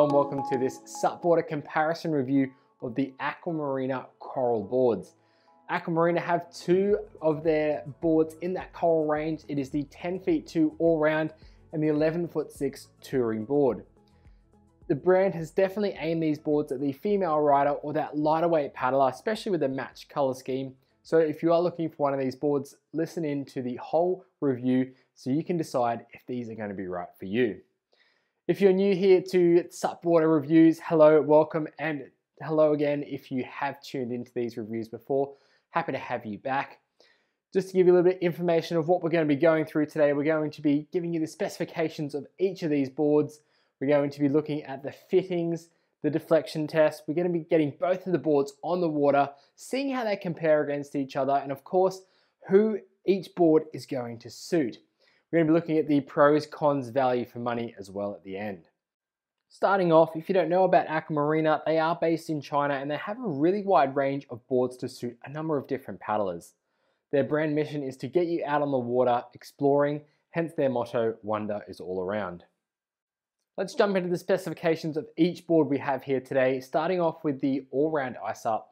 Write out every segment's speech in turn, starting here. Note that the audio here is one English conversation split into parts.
And welcome to this SUPboarder comparison review of the Aqua Marina Coral boards. Aqua Marina have two of their boards in that coral range. It is the 10 feet 2 all-round and the 11 foot 6 touring board. The brand has definitely aimed these boards at the female rider or that lighter weight paddler, especially with a match color scheme. So if you are looking for one of these boards, listen in to the whole review so you can decide if these are going to be right for you. If you're new here to SUPboarder Reviews, hello, welcome, and hello again if you have tuned into these reviews before. Happy to have you back. Just to give you a little bit of information of what we're going to be going through today, we're going to be giving you the specifications of each of these boards. We're going to be looking at the fittings, the deflection test. We're going to be getting both of the boards on the water, seeing how they compare against each other, and of course, who each board is going to suit. We're going to be looking at the pros, cons, value for money as well at the end. Starting off, if you don't know about Aqua Marina, they are based in China and they have a really wide range of boards to suit a number of different paddlers. Their brand mission is to get you out on the water exploring, hence their motto, wonder is all around. Let's jump into the specifications of each board we have here today, starting off with the all-round iSUP.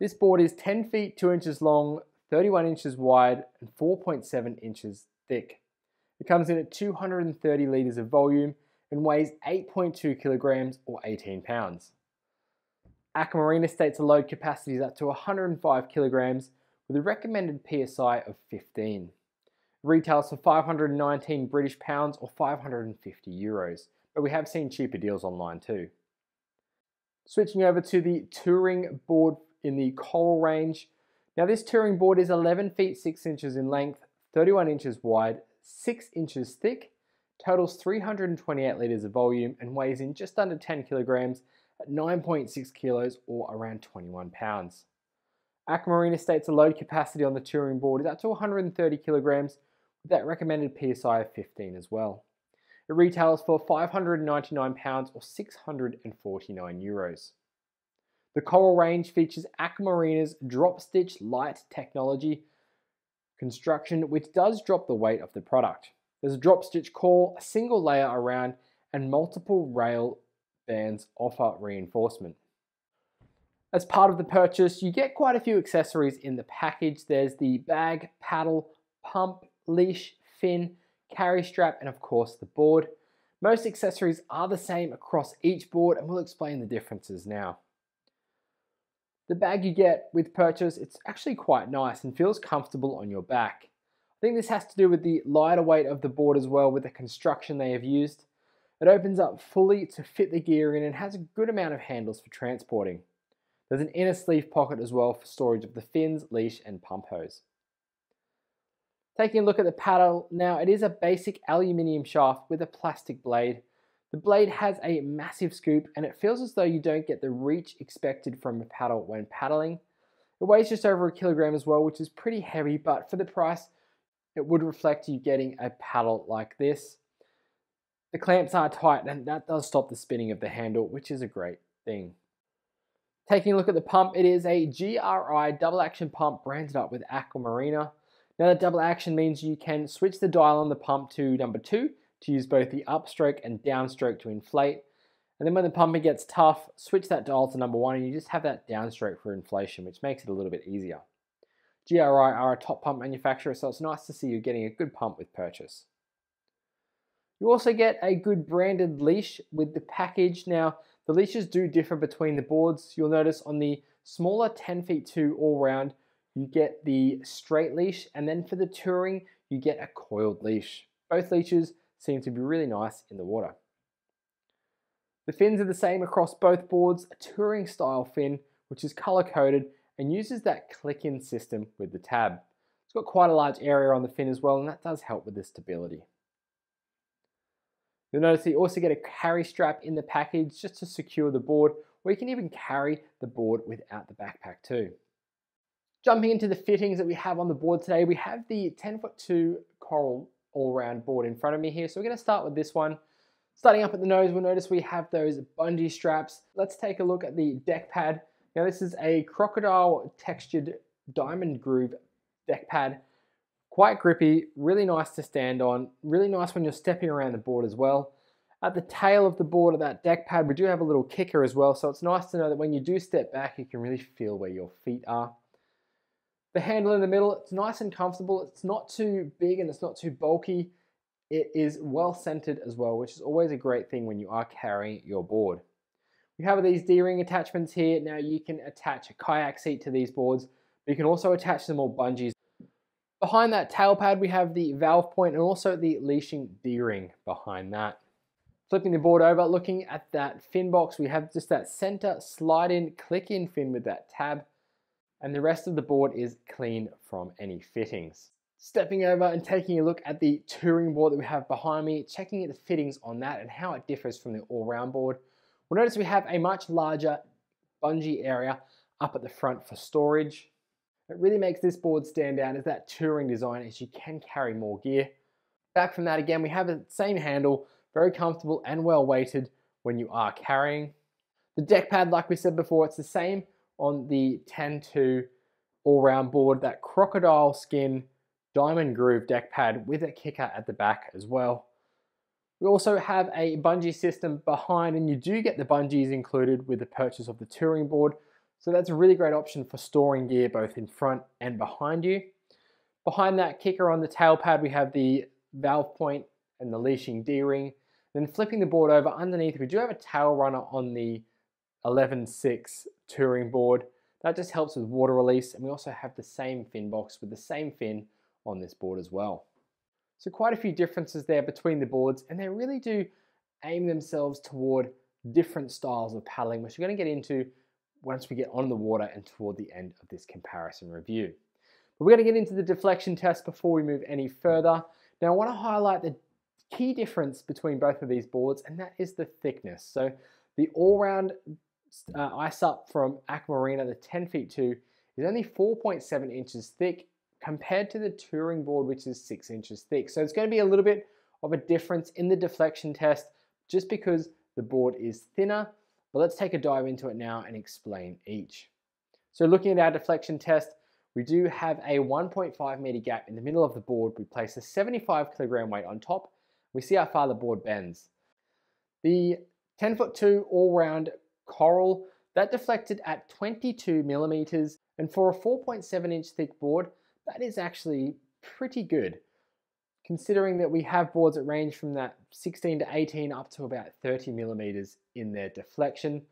This board is 10 feet 2 inches long, 31 inches wide, and 4.7 inches thick. It comes in at 230 litres of volume and weighs 8.2 kilograms or 18 pounds. Aqua Marina states the load capacity is up to 105 kilograms with a recommended PSI of 15. It retails for 519 British pounds or 550 euros, but we have seen cheaper deals online too. Switching over to the touring board in the coral range. Now this touring board is 11 feet 6 inches in length, 31 inches wide 6 inches thick, totals 328 litres of volume, and weighs in just under 10 kilograms at 9.6 kilos or around 21 pounds. Aqua Marina states the load capacity on the touring board is up to 130 kilograms with that recommended PSI of 15 as well. It retails for 599 pounds or 649 euros. The Coral range features Aqua Marina's drop stitch light technology construction, which does drop the weight of the product. There's a drop stitch core, a single layer around, and multiple rail bands offer reinforcement. As part of the purchase, you get quite a few accessories in the package. There's the bag, paddle, pump, leash, fin, carry strap, and of course the board. Most accessories are the same across each board and we'll explain the differences now. The bag you get with purchase, it's actually quite nice and feels comfortable on your back. I think this has to do with the lighter weight of the board as well with the construction they have used. It opens up fully to fit the gear in and has a good amount of handles for transporting. There's an inner sleeve pocket as well for storage of the fins, leash and pump hose. Taking a look at the paddle, now it is a basic aluminium shaft with a plastic blade the blade has a massive scoop and it feels as though you don't get the reach expected from a paddle when paddling. It weighs just over a kilogram as well, which is pretty heavy, but for the price, it would reflect you getting a paddle like this. The clamps are tight and that does stop the spinning of the handle, which is a great thing. Taking a look at the pump, it is a GRI double action pump branded up with Aqua Marina. Now that double action means you can switch the dial on the pump to number two to use both the upstroke and downstroke to inflate. And then when the pumping gets tough, switch that dial to number one and you just have that downstroke for inflation, which makes it a little bit easier. GRI are a top pump manufacturer, so it's nice to see you're getting a good pump with purchase. You also get a good branded leash with the package. Now, the leashes do differ between the boards. You'll notice on the smaller 10 feet 2 all round, you get the straight leash, and then for the touring, you get a coiled leash. Both leashes seem to be really nice in the water. The fins are the same across both boards, a touring style fin which is color coded and uses that click-in system with the tab. It's got quite a large area on the fin as well and that does help with the stability. You'll notice you also get a carry strap in the package just to secure the board or you can even carry the board without the backpack too. Jumping into the fittings that we have on the board today, we have the 10 foot 2 coral all-round board in front of me here. So we're going to start with this one. Starting up at the nose, we'll notice we have those bungee straps. Let's take a look at the deck pad. Now this is a crocodile textured diamond groove deck pad. Quite grippy, really nice to stand on, really nice when you're stepping around the board as well. At the tail of the board of that deck pad, we do have a little kicker as well, so it's nice to know that when you do step back, you can really feel where your feet are. The handle in the middle, it's nice and comfortable. It's not too big and it's not too bulky. It is well centered as well, which is always a great thing when you are carrying your board. We have these D-ring attachments here. Now you can attach a kayak seat to these boards, but you can also attach some more bungees. Behind that tail pad, we have the valve point and also the leashing D-ring behind that. Flipping the board over, looking at that fin box, we have just that center slide in, click in fin with that tab, and the rest of the board is clean from any fittings. Stepping over and taking a look at the touring board that we have behind me, checking the fittings on that and how it differs from the all-round board. We'll notice we have a much larger bungee area up at the front for storage. It really makes this board stand out as that touring design as you can carry more gear. Back from that again, we have the same handle, very comfortable and well weighted when you are carrying. The deck pad, like we said before, it's the same on the 10-2 all-round board, that crocodile skin diamond groove deck pad with a kicker at the back as well. We also have a bungee system behind and you do get the bungees included with the purchase of the touring board. So that's a really great option for storing gear both in front and behind you. Behind that kicker on the tail pad, we have the valve point and the leashing D-ring. Then flipping the board over underneath, we do have a tail runner on the 11.6 touring board. That just helps with water release. And we also have the same fin box with the same fin on this board as well. So quite a few differences there between the boards and they really do aim themselves toward different styles of paddling, which we're going to get into once we get on the water and toward the end of this comparison review. But we're going to get into the deflection test before we move any further. Now I want to highlight the key difference between both of these boards and that is the thickness. So the all-round uh, iSUP from Aqua Marina, the 10 feet 2, is only 4.7 inches thick compared to the touring board, which is 6 inches thick. So it's going to be a little bit of a difference in the deflection test just because the board is thinner. But let's take a dive into it now and explain each. So looking at our deflection test, we do have a 1.5 meter gap in the middle of the board. We place a 75 kilogram weight on top. We see how far the board bends. The 10 foot 2 all round coral, that deflected at 22 millimeters. And for a 4.7 inch thick board, that is actually pretty good. Considering that we have boards that range from that 16 to 18 up to about 30 millimeters in their deflection.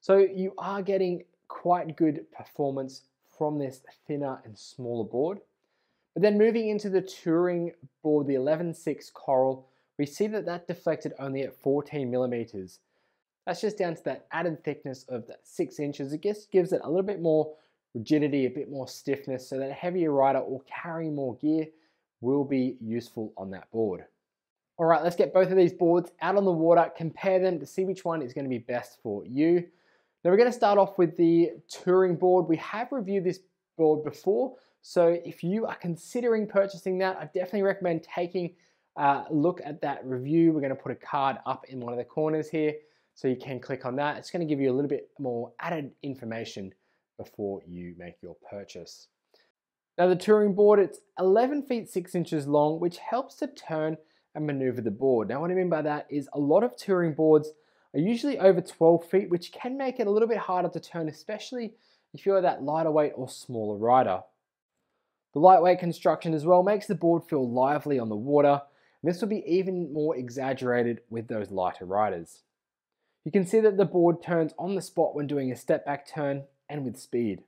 So you are getting quite good performance from this thinner and smaller board. But then moving into the touring board, the 11.6 Coral, we see that that deflected only at 14 millimeters. That's just down to that added thickness of that six inches. It just gives it a little bit more rigidity, a bit more stiffness, so that a heavier rider or carrying more gear will be useful on that board. All right, let's get both of these boards out on the water, compare them to see which one is gonna be best for you. Now we're gonna start off with the touring board. We have reviewed this board before, so if you are considering purchasing that, I definitely recommend taking a look at that review. We're gonna put a card up in one of the corners here, so you can click on that. It's gonna give you a little bit more added information before you make your purchase. Now the touring board, it's 11 feet 6 inches long, which helps to turn and maneuver the board. Now what I mean by that is a lot of touring boards are usually over 12 feet, which can make it a little bit harder to turn, especially if you're that lighter weight or smaller rider. The lightweight construction as well makes the board feel lively on the water. This will be even more exaggerated with those lighter riders. You can see that the board turns on the spot when doing a step back turn and with speed.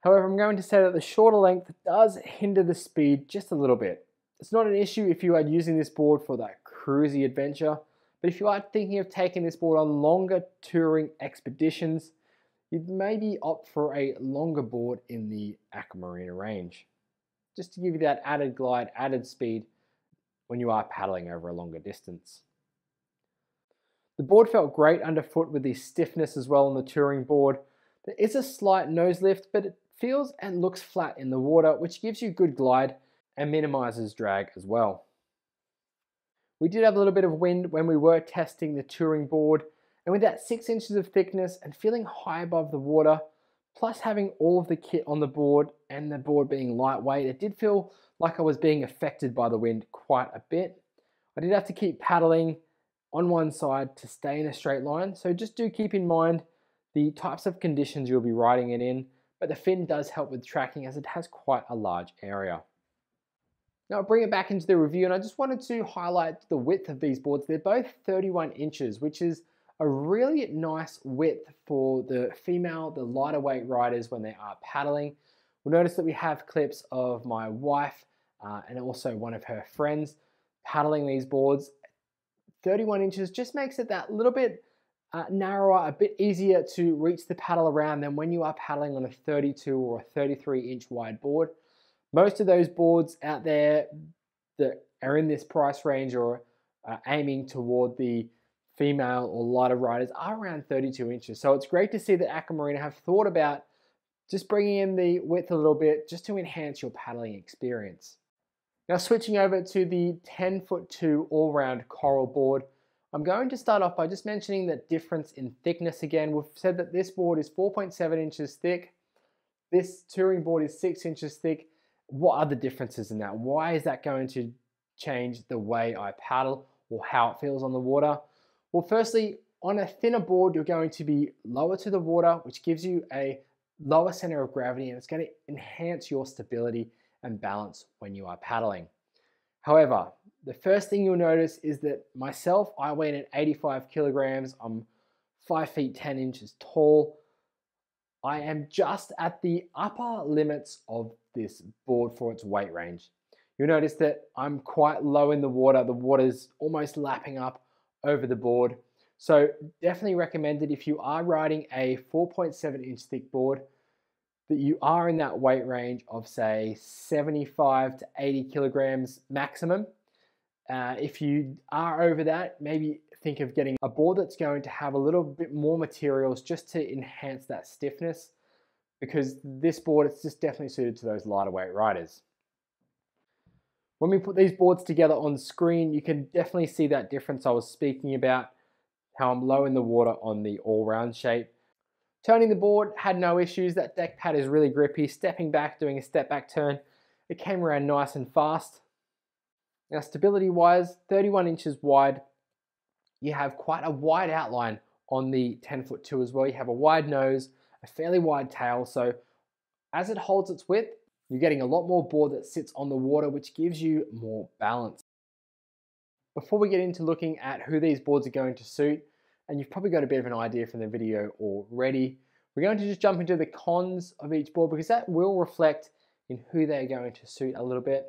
However, I'm going to say that the shorter length does hinder the speed just a little bit. It's not an issue if you are using this board for that cruisy adventure, but if you are thinking of taking this board on longer touring expeditions, you'd maybe opt for a longer board in the Aqua Marina range, just to give you that added glide, added speed when you are paddling over a longer distance. The board felt great underfoot with the stiffness as well on the touring board, there is a slight nose lift, but it feels and looks flat in the water, which gives you good glide and minimizes drag as well. We did have a little bit of wind when we were testing the touring board, and with that 6 inches of thickness and feeling high above the water, plus having all of the kit on the board and the board being lightweight, it did feel like I was being affected by the wind quite a bit. I did have to keep paddling on one side to stay in a straight line. So just do keep in mind the types of conditions you'll be riding it in, but the fin does help with tracking as it has quite a large area. Now I'll bring it back into the review and I just wanted to highlight the width of these boards. They're both 31 inches, which is a really nice width for the female, the lighter weight riders when they are paddling. We'll notice that we have clips of my wife uh, and also one of her friends paddling these boards. 31 inches just makes it that little bit uh, narrower, a bit easier to reach the paddle around than when you are paddling on a 32 or a 33 inch wide board. Most of those boards out there that are in this price range or uh, aiming toward the female or lighter riders are around 32 inches. So it's great to see that Aqua Marina have thought about just bringing in the width a little bit just to enhance your paddling experience. Now switching over to the 10 foot 2 all-round coral board, I'm going to start off by just mentioning that difference in thickness again. We've said that this board is 4.7 inches thick. This touring board is 6 inches thick. What are the differences in that? Why is that going to change the way I paddle or how it feels on the water? Well, firstly, on a thinner board, you're going to be lower to the water, which gives you a lower center of gravity and it's going to enhance your stability and balance when you are paddling. However, the first thing you'll notice is that myself, I weigh in at 85 kilograms. I'm 5 feet 10 inches tall. I am just at the upper limits of this board for its weight range. You'll notice that I'm quite low in the water. The water's almost lapping up over the board. So definitely recommended if you are riding a 4.7 inch thick board, that you are in that weight range of say 75 to 80 kilograms maximum. Uh, if you are over that, maybe think of getting a board that's going to have a little bit more materials just to enhance that stiffness because this board it's just definitely suited to those lighter weight riders. When we put these boards together on screen, you can definitely see that difference I was speaking about, how I'm low in the water on the all-round shape Turning the board, had no issues. That deck pad is really grippy. Stepping back, doing a step back turn, it came around nice and fast. Now stability wise, 31 inches wide. You have quite a wide outline on the 10 foot 2 as well. You have a wide nose, a fairly wide tail. So as it holds its width, you're getting a lot more board that sits on the water, which gives you more balance. Before we get into looking at who these boards are going to suit, and you've probably got a bit of an idea from the video already. We're going to just jump into the cons of each board because that will reflect in who they're going to suit a little bit.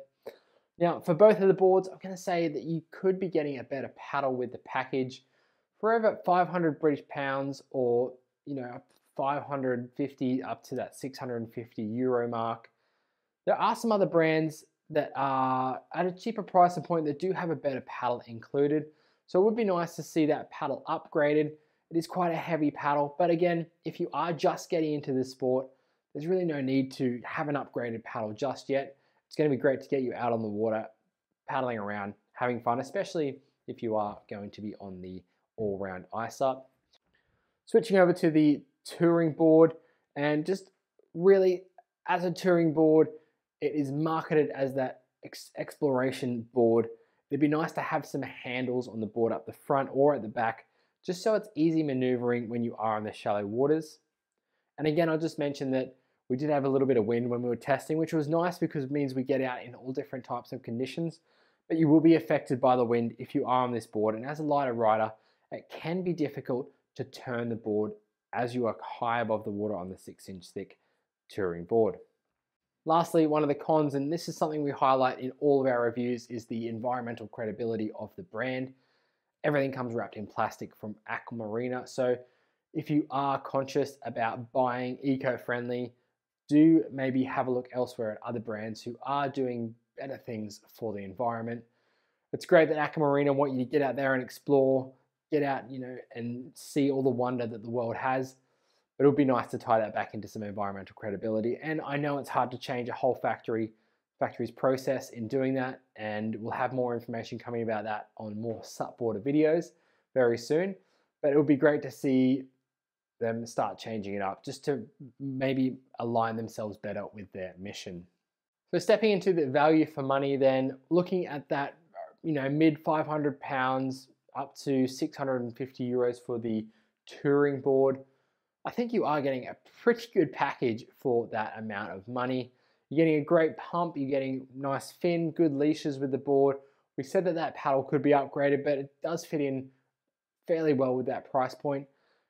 Now, for both of the boards, I'm going to say that you could be getting a better paddle with the package for over 500 British pounds or, you know, 550 up to that 650 euro mark. There are some other brands that are at a cheaper price point that do have a better paddle included. So it would be nice to see that paddle upgraded. It is quite a heavy paddle, but again, if you are just getting into this sport, there's really no need to have an upgraded paddle just yet. It's going to be great to get you out on the water, paddling around, having fun, especially if you are going to be on the all-round iSUP. Switching over to the touring board, and just really as a touring board, it is marketed as that ex exploration board It'd be nice to have some handles on the board up the front or at the back, just so it's easy maneuvering when you are in the shallow waters. And again, I'll just mention that we did have a little bit of wind when we were testing, which was nice because it means we get out in all different types of conditions, but you will be affected by the wind if you are on this board. And as a lighter rider, it can be difficult to turn the board as you are high above the water on the six inch thick touring board. Lastly, one of the cons, and this is something we highlight in all of our reviews, is the environmental credibility of the brand. Everything comes wrapped in plastic from Aqua Marina. So if you are conscious about buying eco-friendly, do maybe have a look elsewhere at other brands who are doing better things for the environment. It's great that Aqua Marina want you to get out there and explore, get out, you know, and see all the wonder that the world has but it would be nice to tie that back into some environmental credibility. And I know it's hard to change a whole factory factory's process in doing that, and we'll have more information coming about that on more SUPboarder videos very soon. But it would be great to see them start changing it up just to maybe align themselves better with their mission. So stepping into the value for money then, looking at that, you know, mid 500 pounds up to 650 euros for the touring board. I think you are getting a pretty good package for that amount of money. You're getting a great pump, you're getting nice fin, good leashes with the board. We said that that paddle could be upgraded, but it does fit in fairly well with that price point.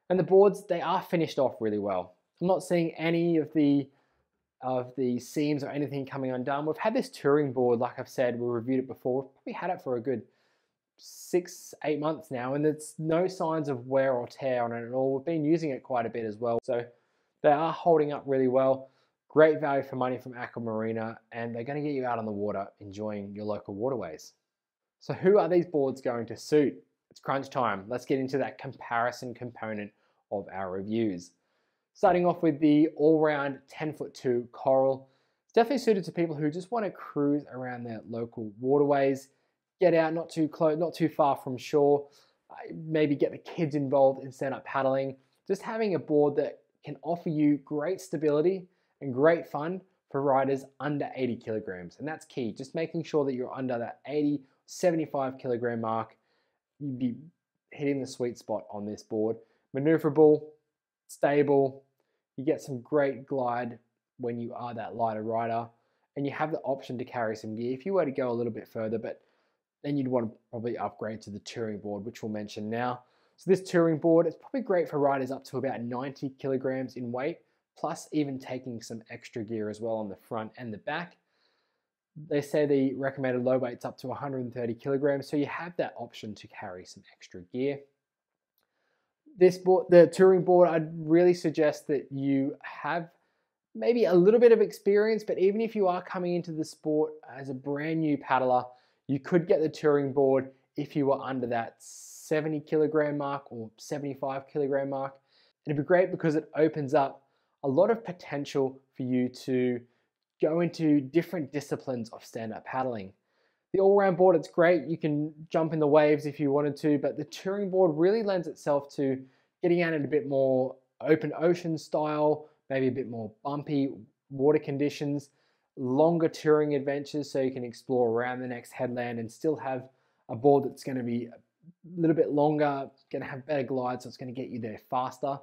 And the boards, they are finished off really well. I'm not seeing any of the of the seams or anything coming undone. We've had this touring board, like I've said, we reviewed it before. We've probably had it for a good six, eight months now, and there's no signs of wear or tear on it at all. We've been using it quite a bit as well. So they are holding up really well. Great value for money from Aqua Marina, and they're going to get you out on the water enjoying your local waterways. So who are these boards going to suit? It's crunch time. Let's get into that comparison component of our reviews. Starting off with the all-round 10 foot 2 coral. It's definitely suited to people who just want to cruise around their local waterways, get out not too close, not too far from shore, uh, maybe get the kids involved in stand-up paddling. Just having a board that can offer you great stability and great fun for riders under 80 kilograms. And that's key, just making sure that you're under that 80, 75 kilogram mark. You'd be hitting the sweet spot on this board. Maneuverable, stable, you get some great glide when you are that lighter rider, and you have the option to carry some gear if you were to go a little bit further, but then you'd want to probably upgrade to the touring board, which we'll mention now. So this touring board is probably great for riders up to about 90 kilograms in weight, plus even taking some extra gear as well on the front and the back. They say the recommended low weight's up to 130 kilograms, so you have that option to carry some extra gear this board, the touring board, I'd really suggest that you have maybe a little bit of experience, but even if you are coming into the sport as a brand new paddler, you could get the touring board if you were under that 70 kilogram mark or 75 kilogram mark. It'd be great because it opens up a lot of potential for you to go into different disciplines of stand-up paddling. The all-round board, it's great. You can jump in the waves if you wanted to, but the touring board really lends itself to getting out in a bit more open ocean style, maybe a bit more bumpy water conditions, longer touring adventures so you can explore around the next headland and still have a board that's going to be a little bit longer, going to have better glide, so it's going to get you there faster,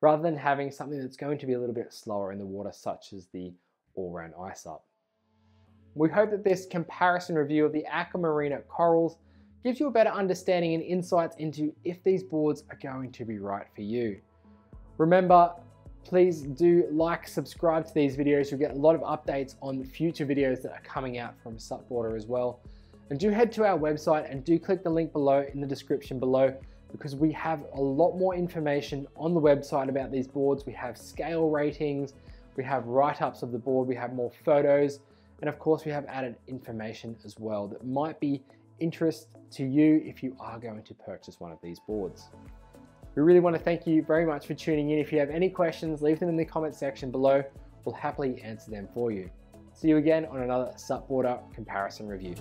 rather than having something that's going to be a little bit slower in the water, such as the all-round iSUP. We hope that this comparison review of the Aqua Marina corals gives you a better understanding and insights into if these boards are going to be right for you. Remember, please do like, subscribe to these videos. You'll get a lot of updates on future videos that are coming out from SUPboarder as well. And do head to our website and do click the link below in the description below because we have a lot more information on the website about these boards. We have scale ratings, we have write-ups of the board, we have more photos, and of course, we have added information as well that might be interest to you if you are going to purchase one of these boards. We really want to thank you very much for tuning in. If you have any questions, leave them in the comment section below. We'll happily answer them for you. See you again on another SUPboarder comparison review.